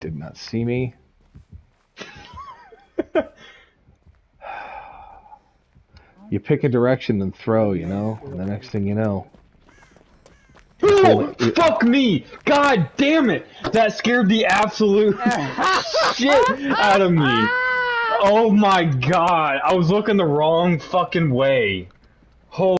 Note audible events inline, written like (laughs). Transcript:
did not see me. (laughs) you pick a direction and throw, you know, and the next thing you know. Oh, fuck me! God damn it! That scared the absolute (laughs) shit out of me. (laughs) Oh my god! I was looking the wrong fucking way. Holy